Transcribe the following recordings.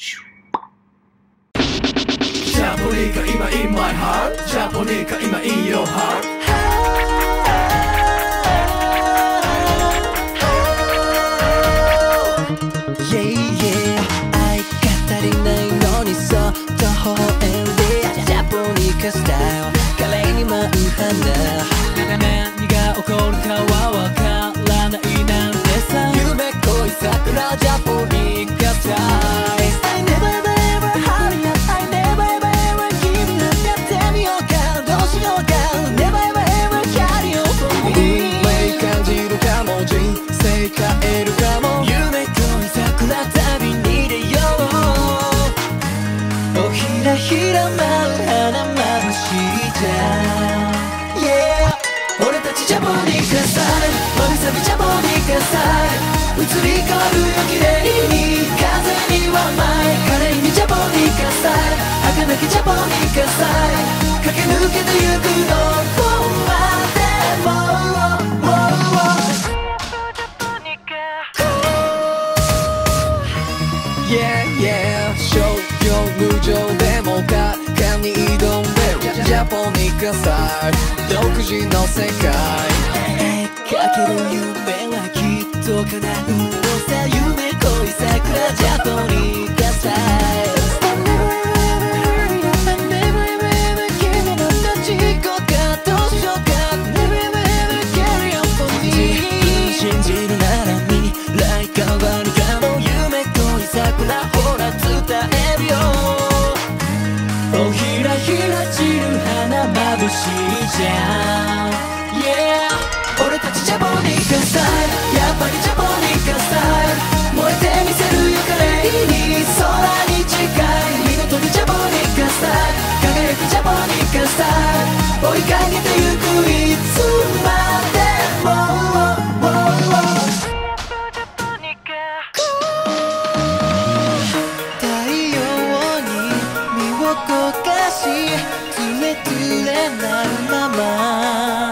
ジャポニカ今 in my heart ジャポニカ今 in your heart イェイイェイ愛が足りないのにそっと微笑んでジャポニカスタイル華麗に舞う花何が起こるかはわから恋桜旅に出ようおひらひら舞う花眩しいじゃん Yeah 俺たちジャポニカスタイルわびさびジャポニカスタイル移り変わるよ綺麗に風には舞い華麗にジャポニカスタイル儚きジャポニカスタイ Yeah, yeah. 商業無常でも果敢に挑んでるジャポニカサイ独自の世界かける夢はきっと叶うのさ夢恋桜ジャポニカサイひら散る花眩しいじゃん Yeah 俺たちジャポニカスタイルやっぱりジャポニカスタイル燃えてみせるよ華麗に空に近い見事にジャポニカスタイル輝くジャポニカスタイル追いかけてゆくいつまでも太陽に身を焦がしつれつれなるまま。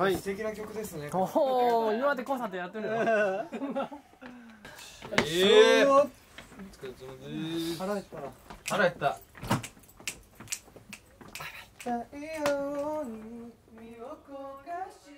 はい。素敵な曲ですね。おお今までコンサートやってるよ。ええうわお疲れ様です腹減った。な腹減った太陽に身を焦がし